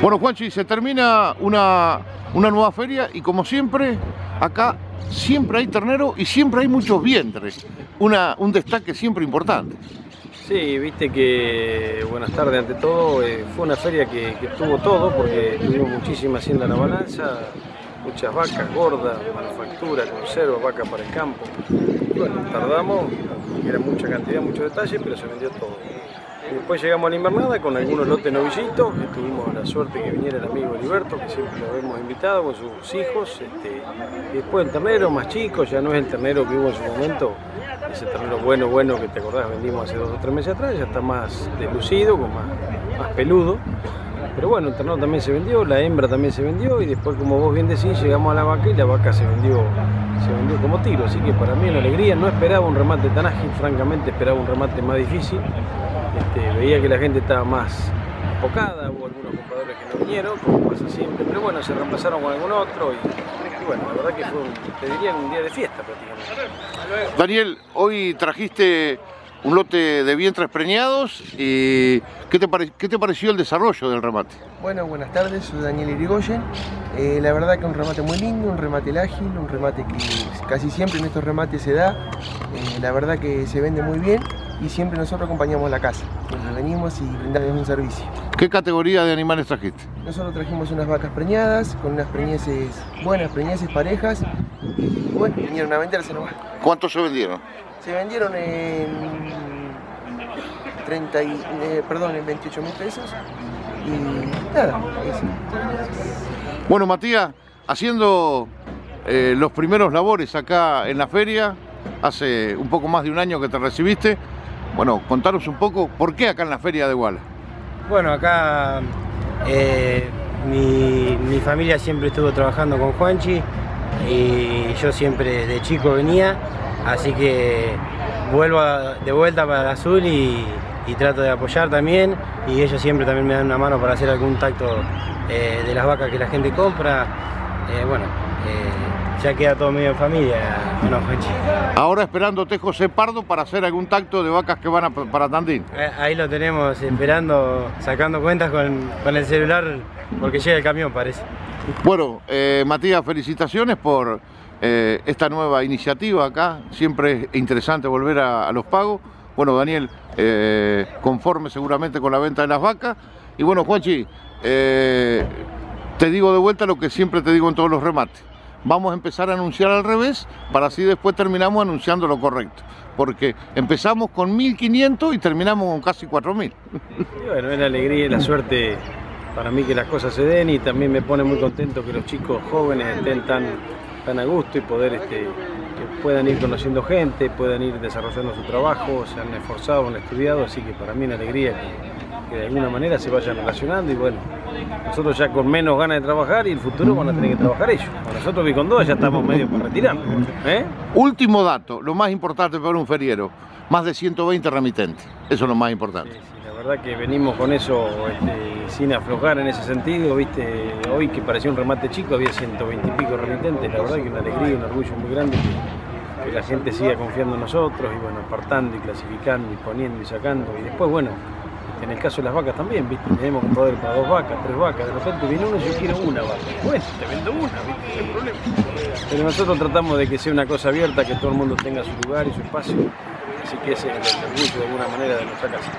Bueno, Juanchi, se termina una, una nueva feria y como siempre, acá siempre hay ternero y siempre hay muchos vientres. Una, un destaque siempre importante. Sí, viste que, buenas tardes ante todo, eh, fue una feria que, que, todo porque tuvimos muchísima hacienda en la balanza, muchas vacas gordas, manufactura, conserva, vaca para el campo. bueno, tardamos, era mucha cantidad, mucho detalle, pero se vendió todo. Después llegamos a la invernada con algunos lotes novillitos, tuvimos la suerte que viniera el amigo Heriberto, que siempre lo hemos invitado con sus hijos. Este, y después el ternero más chico, ya no es el ternero que hubo en su momento, ese ternero bueno, bueno que te acordás vendimos hace dos o tres meses atrás, ya está más deslucido, con más, más peludo. Pero bueno, el ternero también se vendió, la hembra también se vendió y después, como vos bien decís, llegamos a la vaca y la vaca se vendió, se vendió como tiro. Así que para mí una alegría, no esperaba un remate tan ágil, francamente esperaba un remate más difícil. Este, veía que la gente estaba más enfocada, hubo algunos compradores que no vinieron, como pasa siempre, pero bueno, se reemplazaron con algún otro y, y bueno, la verdad que fue, un, te diría, un día de fiesta prácticamente. Daniel, hoy trajiste un lote de vientres preñados y ¿qué te, ¿qué te, pareció el desarrollo del remate? Bueno, buenas tardes, soy Daniel Irigoyen. Eh, la verdad que un remate muy lindo, un remate ágil, un remate que casi siempre en estos remates se da. Eh, la verdad que se vende muy bien y siempre nosotros acompañamos la casa. Nos venimos y brindamos un servicio. ¿Qué categoría de animales trajiste? Nosotros trajimos unas vacas preñadas, con unas preñeces buenas, preñeces parejas y bueno, vinieron a venderse nomás. ¿Cuántos se vendieron? Se vendieron en 30 y, eh, perdón, en 28 mil pesos y nada, eso. Bueno, Matías, haciendo eh, los primeros labores acá en la feria, hace un poco más de un año que te recibiste, bueno, contaros un poco por qué acá en la feria de Guala. Bueno, acá eh, mi, mi, familia siempre estuvo trabajando con Juanchi y yo siempre de chico venía, así que vuelvo de vuelta para el azul y, y, trato de apoyar también y ellos siempre también me dan una mano para hacer algún tacto eh, de las vacas que la gente compra. Eh, bueno, ya queda todo medio en familia, menos Juanchi. Ahora esperándote José Pardo para hacer algún tacto de vacas que van a, para Tandil. Ahí lo tenemos esperando, sacando cuentas con, con el celular porque llega el camión parece. Bueno, eh, Matías, felicitaciones por eh, esta nueva iniciativa acá. Siempre es interesante volver a, a los pagos. Bueno, Daniel, eh, conforme seguramente con la venta de las vacas. Y bueno, Juanchi, eh, te digo de vuelta lo que siempre te digo en todos los remates. Vamos a empezar a anunciar al revés para así después terminamos anunciando lo correcto. Porque empezamos con 1.500 y terminamos con casi 4.000. Y bueno, es la alegría y la suerte para mí que las cosas se den y también me pone muy contento que los chicos jóvenes estén tan, tan a gusto y poder este, que puedan ir conociendo gente, puedan ir desarrollando su trabajo, se han esforzado, han estudiado, así que para mí una alegría que de alguna manera se vayan relacionando y bueno, nosotros ya con menos ganas de trabajar y el futuro van a tener que trabajar ellos. Nosotros que con dos ya estamos medio para retirarnos. ¿eh? Último dato, lo más importante para un feriero, más de 120 remitentes, eso es lo más importante. Sí, sí, la verdad que venimos con eso este, sin aflojar en ese sentido, viste, hoy que parecía un remate chico había 120 y pico remitentes, la verdad que una alegría, un orgullo muy grande que, que la gente siga confiando en nosotros y bueno, apartando y clasificando y poniendo y sacando y después bueno, en el caso de las vacas también, ¿viste? Tenemos compradores para dos vacas, tres vacas, de repente viene uno y yo quiero una vaca. Bueno, te vendo una, ¿viste? No hay problema. Pero nosotros tratamos de que sea una cosa abierta, que todo el mundo tenga su lugar y su espacio, así que ese es el orgullo de alguna manera de nuestra casa.